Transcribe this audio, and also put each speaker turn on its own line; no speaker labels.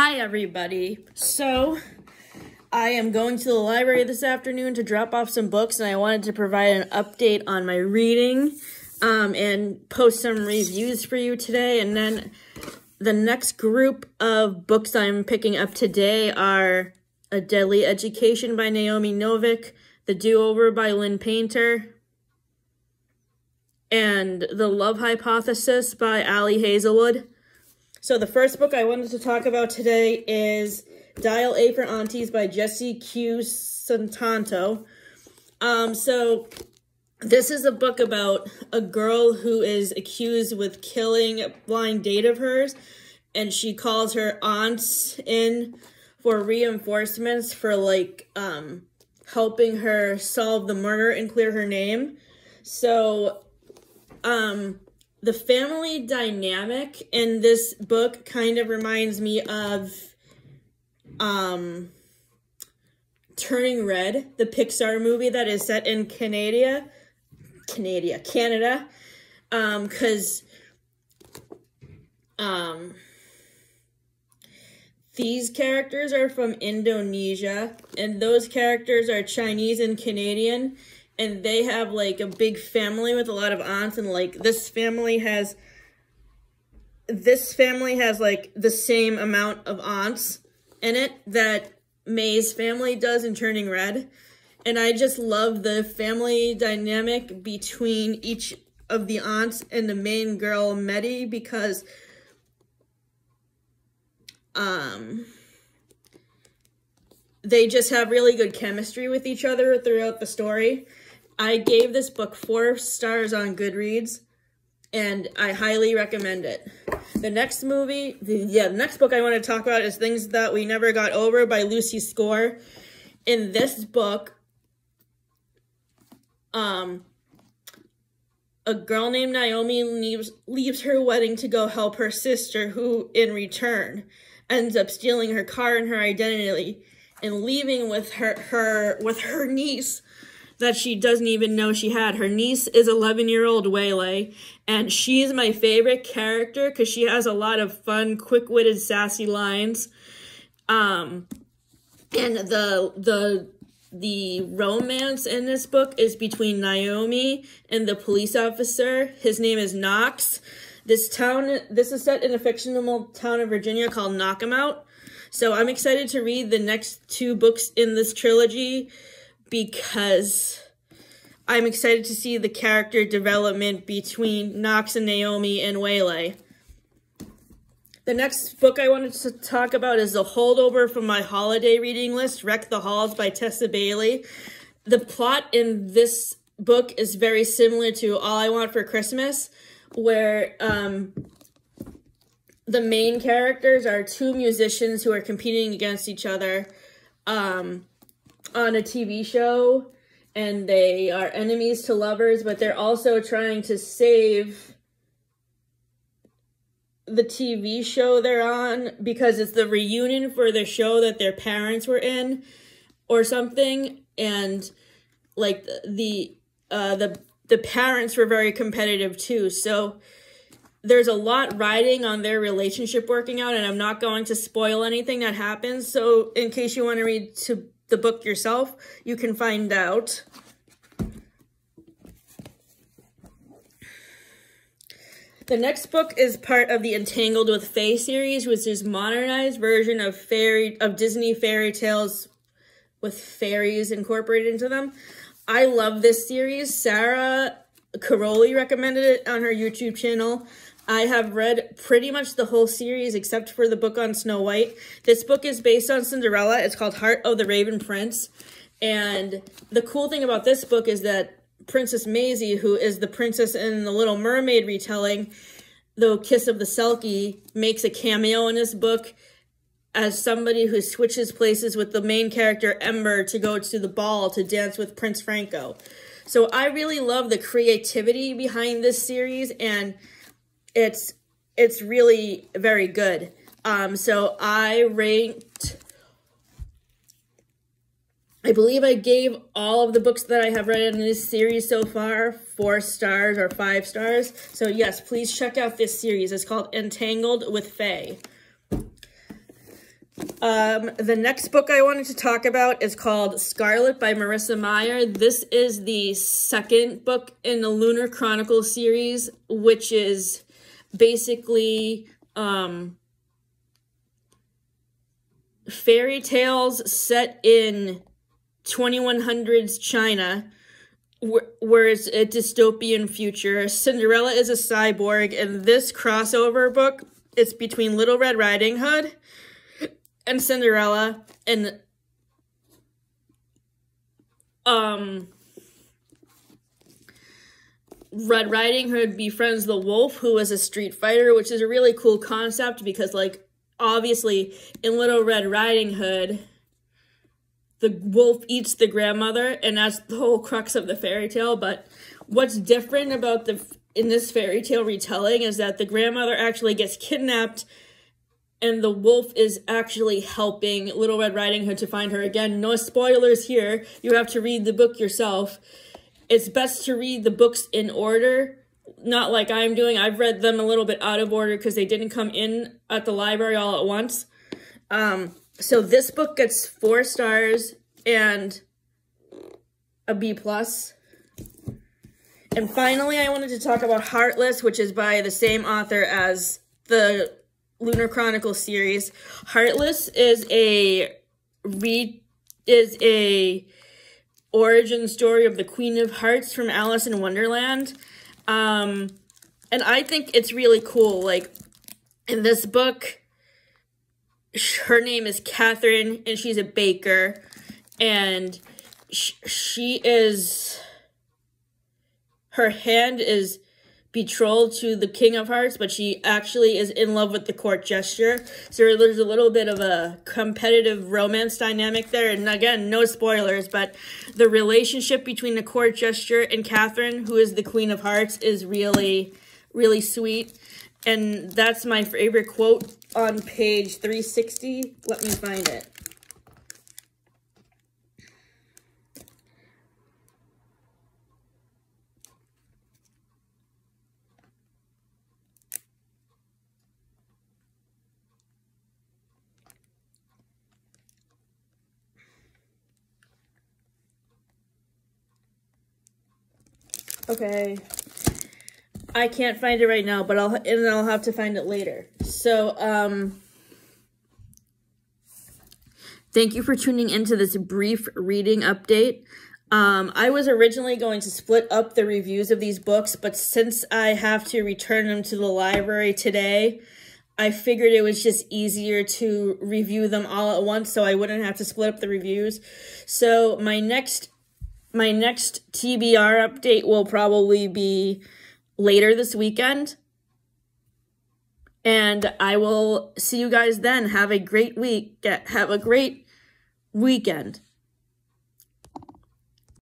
Hi, everybody. So, I am going to the library this afternoon to drop off some books, and I wanted to provide an update on my reading um, and post some reviews for you today. And then the next group of books I'm picking up today are A Deadly Education by Naomi Novik, The Do Over by Lynn Painter, and The Love Hypothesis by Ali Hazelwood. So the first book I wanted to talk about today is Dial A for Aunties by Jesse Q. Sutanto. Um, so this is a book about a girl who is accused with killing a blind date of hers, and she calls her aunts in for reinforcements for like um helping her solve the murder and clear her name. So um the family dynamic in this book kind of reminds me of um Turning Red, the Pixar movie that is set in Canada, Canada, Canada, um cuz um these characters are from Indonesia and those characters are Chinese and Canadian and they have like a big family with a lot of aunts and like this family has this family has like the same amount of aunts in it that May's family does in Turning Red. And I just love the family dynamic between each of the aunts and the main girl, Meddy, because um they just have really good chemistry with each other throughout the story. I gave this book four stars on Goodreads, and I highly recommend it. The next movie, the, yeah, the next book I want to talk about is Things That We Never Got Over by Lucy Score. In this book, um, a girl named Naomi leaves leaves her wedding to go help her sister, who in return ends up stealing her car and her identity and leaving with her her with her niece that she doesn't even know she had. Her niece is 11 year old Waylay, and she's my favorite character because she has a lot of fun, quick witted, sassy lines. Um, and the the the romance in this book is between Naomi and the police officer. His name is Knox. This town, this is set in a fictional town of Virginia called Knockemout. So I'm excited to read the next two books in this trilogy because I'm excited to see the character development between Knox and Naomi and Waylay. The next book I wanted to talk about is a holdover from my holiday reading list, Wreck the Halls by Tessa Bailey. The plot in this book is very similar to All I Want for Christmas, where um, the main characters are two musicians who are competing against each other. Um, on a TV show and they are enemies to lovers, but they're also trying to save the TV show they're on because it's the reunion for the show that their parents were in or something and like the uh the the parents were very competitive too. So there's a lot riding on their relationship working out and I'm not going to spoil anything that happens. So in case you want to read to the book yourself, you can find out. The next book is part of the Entangled with Fae series, which is modernized version of fairy of Disney fairy tales with fairies incorporated into them. I love this series. Sarah Caroli recommended it on her YouTube channel. I have read pretty much the whole series except for the book on Snow White. This book is based on Cinderella. It's called Heart of the Raven Prince. And the cool thing about this book is that Princess Maisie, who is the princess in the Little Mermaid retelling, the Kiss of the Selkie, makes a cameo in this book as somebody who switches places with the main character Ember to go to the ball to dance with Prince Franco. So I really love the creativity behind this series and it's it's really very good. Um, so I ranked, I believe I gave all of the books that I have read in this series so far four stars or five stars. So yes, please check out this series. It's called Entangled with Fae. Um, the next book I wanted to talk about is called Scarlet by Marissa Meyer. This is the second book in the Lunar Chronicle series, which is basically um, fairy tales set in 2100s China, where it's a dystopian future. Cinderella is a cyborg, and this crossover book it's between Little Red Riding Hood and Cinderella, and um. Red Riding Hood befriends the wolf, who is a street fighter, which is a really cool concept because, like, obviously in Little Red Riding Hood, the wolf eats the grandmother, and that's the whole crux of the fairy tale. But what's different about the in this fairy tale retelling is that the grandmother actually gets kidnapped, and the wolf is actually helping Little Red Riding Hood to find her. Again, no spoilers here. You have to read the book yourself. It's best to read the books in order not like I'm doing. I've read them a little bit out of order because they didn't come in at the library all at once. Um, so this book gets four stars and a B plus. And finally, I wanted to talk about Heartless, which is by the same author as the Lunar Chronicle series. Heartless is a read is a origin story of the Queen of Hearts from Alice in Wonderland. Um, and I think it's really cool. Like in this book, her name is Catherine, and she's a baker, and sh she is her hand is betrothed to the King of Hearts, but she actually is in love with the court jester. So there's a little bit of a competitive romance dynamic there. And again, no spoilers, but the relationship between the court jester and Catherine, who is the Queen of Hearts, is really, really sweet. And that's my favorite quote on page 360. Let me find it. Okay. I can't find it right now, but I'll and I'll have to find it later. So, um Thank you for tuning into this brief reading update. Um, I was originally going to split up the reviews of these books, but since I have to return them to the library today, I figured it was just easier to review them all at once so I wouldn't have to split up the reviews. So my next my next TBR update will probably be later this weekend. And I will see you guys then. Have a great week. Have a great weekend.